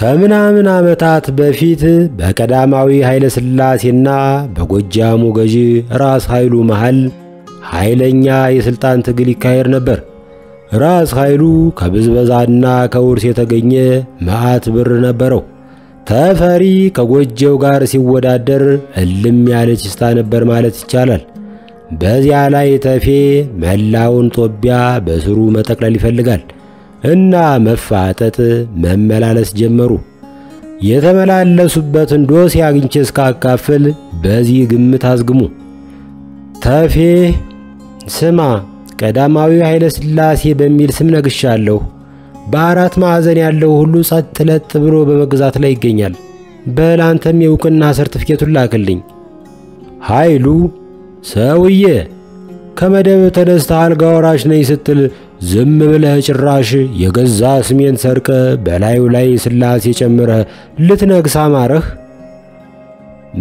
ከምናምን ዓመታት በፊት በቀዳማዊ ኃይለ ሥላሴና በጎጃሙ ገዢ ራስ ኃይሉ መሃል ኃይለኛ የሥልጣን ትግል ይካሄድ ነበር። ራስ ኃይሉ ከብዝበዛና ከውርስ የተገኘ መዓት ብር ነበረው። ተፈሪ ከጎጀው ጋር ሲወዳደር እልም ያለች ስታ ነበር ማለት ይቻላል። በዚያ ላይ ተፌ መላውን ጦቢያ በስሩ መጠቅለል ይፈልጋል እና መፋጠጥ መመላለስ ጀመሩ። የተመላለሱበትን ዶሴ አግኝቼ እስካካፍል በዚህ ግምት አዝግሙ። ተፌ ስማ፣ ቀዳማዊ ኃይለ ሥላሴ በሚል ስም ነግሻለሁ። በአራት ማዕዘን ያለው ሁሉ ጸጥ ለጥ ብሎ በመግዛት ላይ ይገኛል። በል አንተም የእውቅና ሰርቲፊኬቱን ላክልኝ። ኃይሉ ሰውዬ ከመደብ ተነስተ አልጋ ወራሽ ነኝ ስትል ዝም ብለህ ጭራሽ የገዛ ስሜን ሰርቀ በላዩ ላይ ሥላሴ ጨምረህ ልትነግስ አማረህ።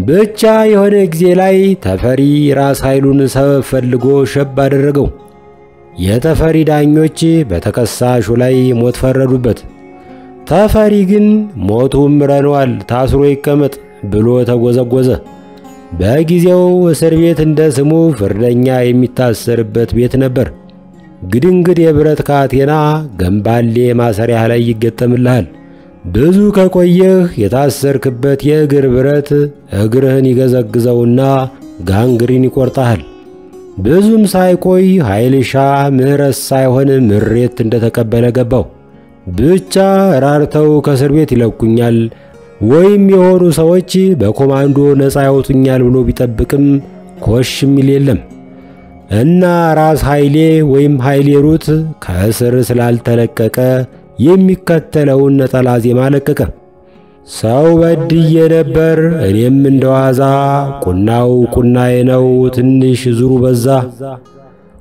ብቻ የሆነ ጊዜ ላይ ተፈሪ ራስ ኃይሉን ሰበብ ፈልጎ ሸብ አደረገው። የተፈሪ ዳኞች በተከሳሹ ላይ ሞት ፈረዱበት። ተፈሪ ግን ሞቱ ምረነዋል፣ ታስሮ ይቀመጥ ብሎ ተጎዘጎዘ። በጊዜው እስር ቤት እንደ ስሙ ፍርደኛ የሚታሰርበት ቤት ነበር። ግድንግድ የብረት ካቴና ገንባሌ ማሰሪያ ላይ ይገጠምልሃል። ብዙ ከቆየህ የታሰርክበት የእግር ብረት እግርህን ይገዘግዘውና ጋንግሪን ይቆርጣሃል። ብዙም ሳይቆይ ኃይልሻ ምሕረት ሳይሆን ምሬት እንደተቀበለ ገባው። ብቻ ራርተው ከእስር ቤት ይለቁኛል ወይም የሆኑ ሰዎች በኮማንዶ ነፃ ያወጡኛል ብሎ ቢጠብቅም ኮሽ የሚል የለም እና ራስ ኃይሌ ወይም ኃይሌ ሩት ከእስር ስላልተለቀቀ የሚከተለውን ነጠላ ዜማ ለቀቀ። ሰው በድዬ ነበር እኔም እንደዋዛ ቁናው ቁናዬ ነው ትንሽ ዙሩ በዛ።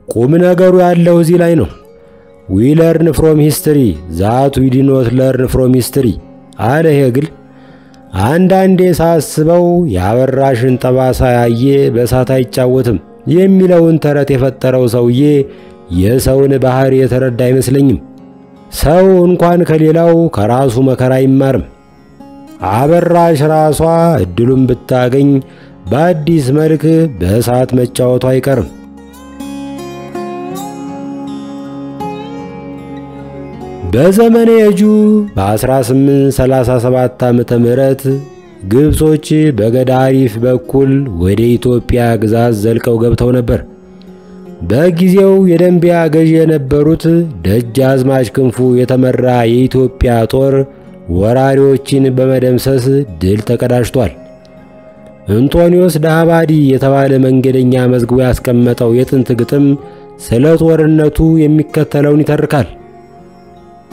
ቁም ነገሩ ያለው እዚህ ላይ ነው። we learn from history that we do not learn from history አለ ሄግል። አንዳንዴ ሳስበው የአበራሽን ጠባሳ ያየ በእሳት አይጫወትም የሚለውን ተረት የፈጠረው ሰውዬ የሰውን ባህርይ የተረዳ አይመስለኝም። ሰው እንኳን ከሌላው ከራሱ መከራ አይማርም። አበራሽ ራሷ እድሉን ብታገኝ በአዲስ መልክ በእሳት መጫወቱ አይቀርም። በዘመነ የጁ በ1837 ዓመተ ምህረት ግብጾች በገዳሪፍ በኩል ወደ ኢትዮጵያ ግዛት ዘልቀው ገብተው ነበር። በጊዜው የደንቢያ ገዢ የነበሩት ደጃዝማች ክንፉ የተመራ የኢትዮጵያ ጦር ወራሪዎችን በመደምሰስ ድል ተቀዳጅቷል። እንጦኒዮስ ዳባዲ የተባለ መንገደኛ መዝግቦ ያስቀመጠው የጥንት ግጥም ስለ ጦርነቱ የሚከተለውን ይተርካል።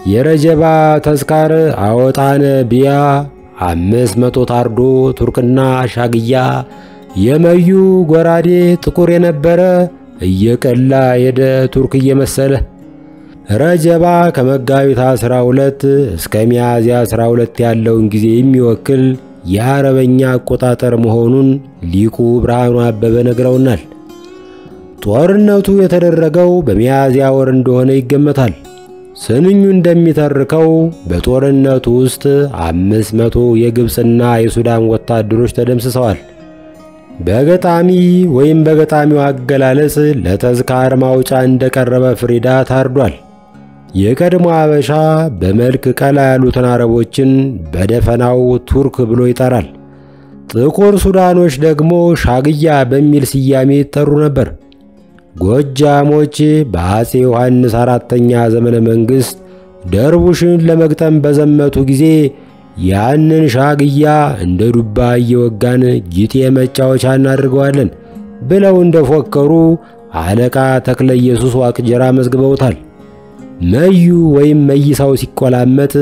የረጀባ ተስካር አወጣነ ቢያ አምስት መቶ ታርዶ ቱርክና ሻግያ የመዩ ጎራዴ ጥቁር የነበረ እየቀላ ሄደ ቱርክ እየመሰለ ረጀባ ከመጋቢት 12 እስከ ሚያዝያ 12 ያለውን ጊዜ የሚወክል የአረበኛ አቆጣጠር መሆኑን ሊቁ ብርሃኑ አበበ ነግረውናል። ጦርነቱ የተደረገው በሚያዝያ ወር እንደሆነ ይገመታል። ስንኙ እንደሚተርከው በጦርነቱ ውስጥ አምስት መቶ የግብፅና የሱዳን ወታደሮች ተደምስሰዋል። በገጣሚ ወይም በገጣሚው አገላለጽ ለተዝካር ማውጫ እንደቀረበ ፍሪዳ ታርዷል። የቀድሞ አበሻ በመልክ ቀላ ያሉትን አረቦችን በደፈናው ቱርክ ብሎ ይጠራል። ጥቁር ሱዳኖች ደግሞ ሻግያ በሚል ስያሜ ይጠሩ ነበር። ጎጃሞች በአፄ ዮሐንስ አራተኛ ዘመነ መንግሥት ደርቡሽን ለመግጠም በዘመቱ ጊዜ ያንን ሻግያ እንደ ዱባ እየወጋን ጊጤ መጫወቻ እናድርገዋለን ብለው እንደፎከሩ አለቃ ተክለ ኢየሱስ ዋቅጀራ መዝግበውታል። መዩ ወይም መይሳው ሲቆላመጥ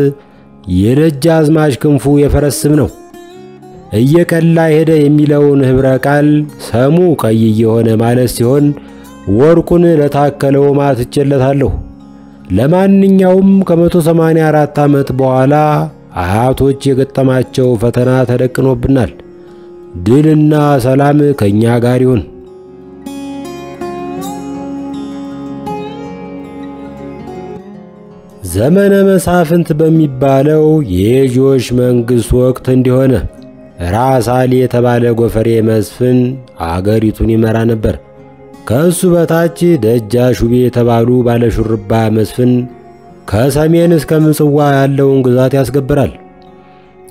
የደጃዝማች ክንፉ የፈረስ ስም ነው። እየቀላ ሄደ የሚለውን ኅብረ ቃል ሰሙ ቀይ እየሆነ ማለት ሲሆን ወርቁን ለታከለው ማትቼለታለሁ። ለማንኛውም ከ184 ዓመት በኋላ አያቶች የገጠማቸው ፈተና ተደቅኖብናል። ድልና ሰላም ከእኛ ጋር ይሁን። ዘመነ መሳፍንት በሚባለው የገዢዎች መንግሥት ወቅት እንዲሆነ ራስ አሊ የተባለ ጎፈሬ መስፍን አገሪቱን ይመራ ነበር። ከእሱ በታች ደጃች ውቤ የተባሉ ባለሹርባ መስፍን ከሰሜን እስከ ምጽዋ ያለውን ግዛት ያስገብራል።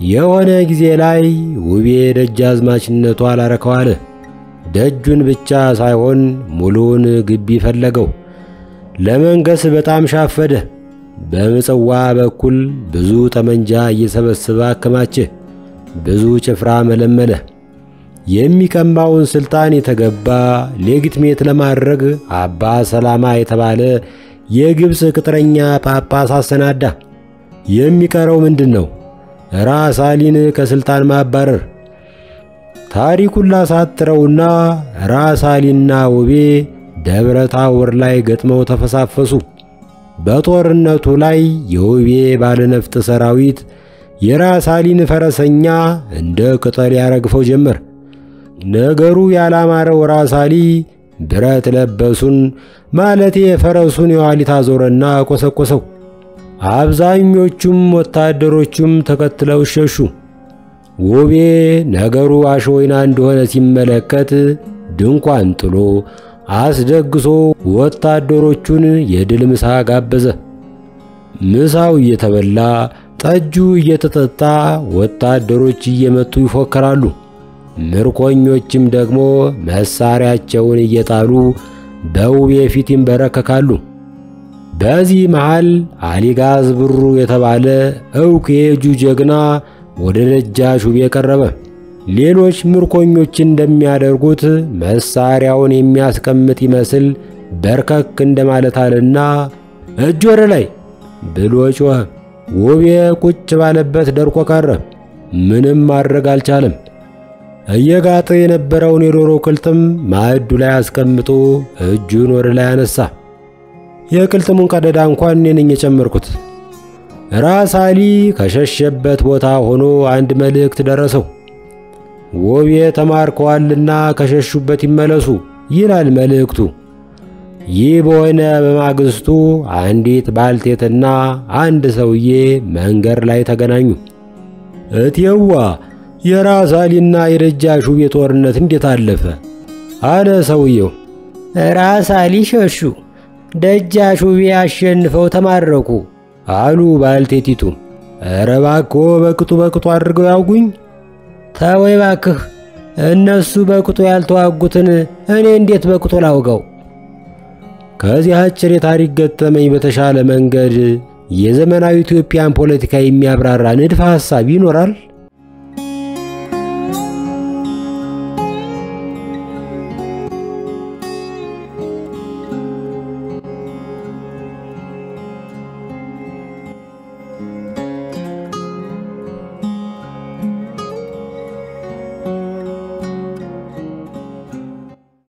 የሆነ ጊዜ ላይ ውቤ ደጃዝማችነቱ አላረከው አለ። ደጁን ብቻ ሳይሆን ሙሉውን ግቢ ፈለገው። ለመንገስ በጣም ሻፈደ። በምጽዋ በኩል ብዙ ጠመንጃ እየሰበሰበ አከማቸ። ብዙ ጭፍራ መለመለ። የሚቀማውን ስልጣን የተገባ ሌጊትሜት ለማድረግ አባ ሰላማ የተባለ የግብፅ ቅጥረኛ ጳጳስ አሰናዳ። የሚቀረው ምንድን ነው? ራስ አሊን ከስልጣን ማባረር። ታሪኩን ላሳጥረውና ራስ አሊና ውቤ ደብረ ታቦር ላይ ገጥመው ተፈሳፈሱ። በጦርነቱ ላይ የውቤ ባለነፍጥ ሰራዊት የራስ አሊን ፈረሰኛ እንደ ቅጠል ያረግፈው ጀመር። ነገሩ ያላማረው ራስ አሊ ብረት ለበሱን ማለቴ ፈረሱን የኋሊት አዞረና ቆሰቆሰው። አብዛኞቹም ወታደሮቹም ተከትለው ሸሹ። ውቤ ነገሩ አሸወይና እንደሆነ ሲመለከት ድንኳን ጥሎ አስደግሶ ወታደሮቹን የድል ምሳ ጋበዘ። ምሳው እየተበላ ጠጁ እየተጠጣ ወታደሮች እየመጡ ይፎከራሉ። ምርኮኞችም ደግሞ መሳሪያቸውን እየጣሉ በውቤ ፊት ይንበረከካሉ። በዚህ መሃል አሊጋዝ ብሩ የተባለ ዕውቅ የእጁ ጀግና ወደ ደጃች ውቤ ቀረበ። ሌሎች ምርኮኞች እንደሚያደርጉት መሳሪያውን የሚያስቀምጥ ይመስል በርከክ እንደማለት አለና እጅ ወደ ላይ ብሎ ጮኸ። ውቤ ቁጭ ባለበት ደርቆ ቀረ። ምንም ማድረግ አልቻለም። እየጋጠ የነበረውን የዶሮ ቅልጥም ማዕዱ ላይ አስቀምጦ እጁን ወደ ላይ አነሳ። የቅልጥሙን ቀደዳ እንኳን እኔ ነኝ የጨመርኩት። ራስ አሊ ከሸሸበት ቦታ ሆኖ አንድ መልእክት ደረሰው። ውቤ ተማርከዋልና ከሸሹበት ይመለሱ ይላል መልእክቱ። ይህ በሆነ በማግስቱ አንዲት ባልቴትና አንድ ሰውዬ መንገድ ላይ ተገናኙ። እቴዋ የራስ አሊና የደጃች ውቤ ጦርነት እንዴት አለፈ? አለ ሰውየው። ራስ አሊ ሸሹ፣ ደጃች ውቤ አሸንፈው ተማረኩ አሉ ባልቴቲቱ። ኧረ እባክዎ በቅጡ በቅጡ አድርገው ያውጉኝ። ተወይ ባክህ፣ እነሱ በቅጡ ያልተዋጉትን እኔ እንዴት በቅጡ ላውጋው? ከዚህ አጭር የታሪክ ገጠመኝ በተሻለ መንገድ የዘመናዊ ኢትዮጵያን ፖለቲካ የሚያብራራ ንድፈ ሐሳብ ይኖራል?